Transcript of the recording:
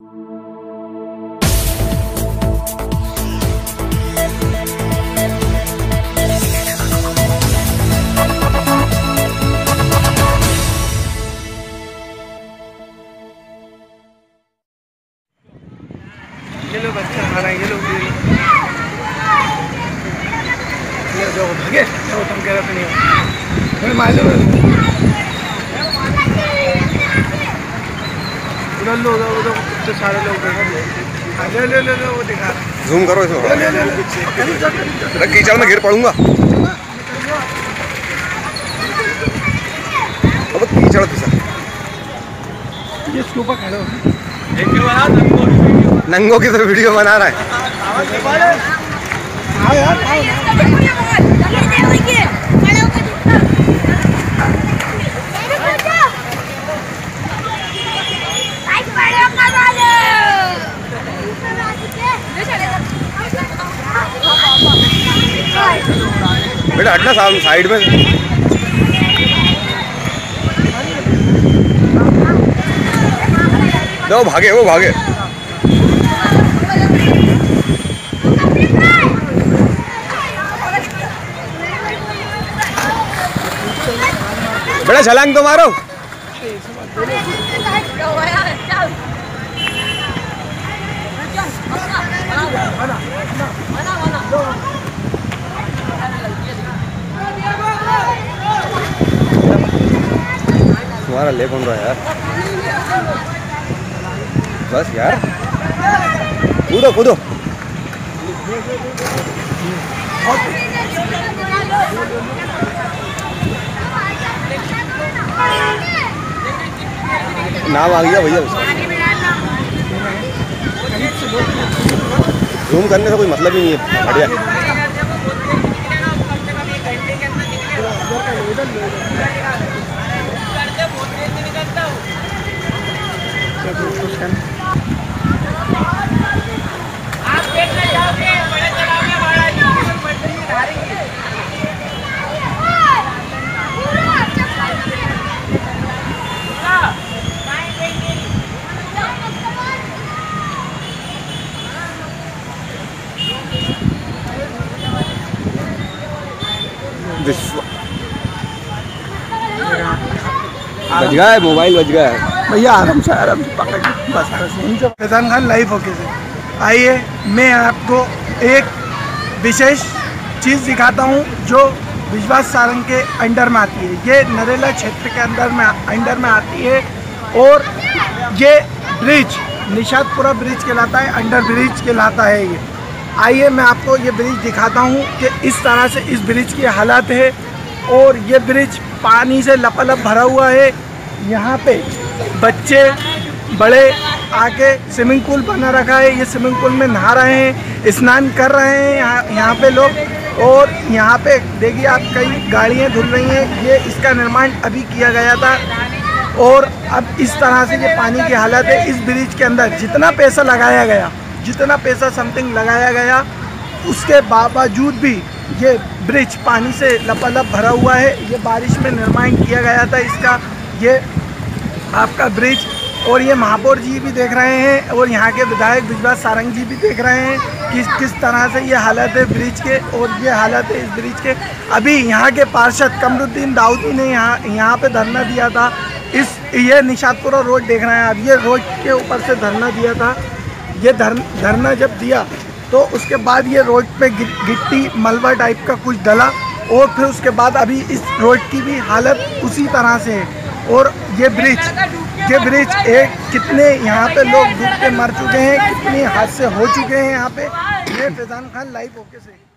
ये लो बच्चा हमारा ये लो ये लो ये जो भागे। वो तुम कह रहे थे नहीं मैं मालूम है उधर लो उधर उधर कितने सारे लोग बैठे हाँ ले ले ले ले वो दिखा जूम करो इसको हाँ। ले ले ले ले कीचड़ में गिर पड़ूँगा अब कीचड़ फिसल ये इसके ऊपर खड़े हो नंगो की तरह वीडियो बना रहा है हाँ यार हाँ बेटा हटना साम साइड में दो भागे वो भागे। बेटा छलांग तो मारो। तुम्हारा ले कौन रहा यार बस यार कूदो कूदो नाम आ गया भैया उसका जूम करने का कोई मतलब ही नहीं है बढ़िया विश्व बज गया है मोबाइल बज गया है। भैया, आराम से आराम से पकड़ बस फैजान खान लाइव होके से। आइए, मैं आपको एक विशेष चीज़ दिखाता हूँ जो विश्वास सारंग के अंडर में आती है। ये नरेला क्षेत्र के अंदर में, अंडर में आती है और ये ब्रिज, निषादपुरा ब्रिज कहलाता है, अंडर ब्रिज कहलाता है ये। आइए, मैं आपको ये ब्रिज दिखाता हूँ कि इस तरह से इस ब्रिज की हालत है और ये ब्रिज पानी से लपालप भरा हुआ है। यहाँ पे बच्चे बड़े आके स्विमिंग पूल बना रखा है, ये स्विमिंग पूल में नहा रहे हैं, स्नान कर रहे हैं, यहाँ यहाँ पे लोग, और यहाँ पे देखिए आप कई गाड़ियाँ धुल रही हैं, ये इसका निर्माण अभी किया गया था, और अब इस तरह से ये पानी की हालत है, इस ब्रिज के अंदर जितना पैसा लगाया गया, जितना पैसा समथिंग लगाया गया, उसके बावजूद भी ये ब्रिज पानी से लपालप भरा हुआ है, ये बारिश में निर्माण किया गया था, इसका ये आपका ब्रिज और ये महापौर जी भी देख रहे हैं और यहाँ के विधायक विश्वास सारंग जी भी देख रहे हैं कि किस तरह से ये हालत है ब्रिज के और ये हालत है इस ब्रिज के। अभी यहाँ के पार्षद कमरुद्दीन दाऊदी ने यहाँ यहाँ पे धरना दिया था। इस, ये निशादपुरा रोड देख रहे हैं अब ये रोड के ऊपर से धरना दिया था। ये धर, धरना जब दिया तो उसके बाद ये रोड पे गि- गिट्टी, मलबा टाइप का कुछ डला और फिर उसके बाद अभी इस रोड की भी हालत उसी तरह से है। और ये ब्रिज ये ब्रिज एक कितने यहाँ पे लोग डूब के मर चुके हैं, कितने हादसे हो चुके हैं यहाँ पे। ये फैजान खान लाइव ओके से।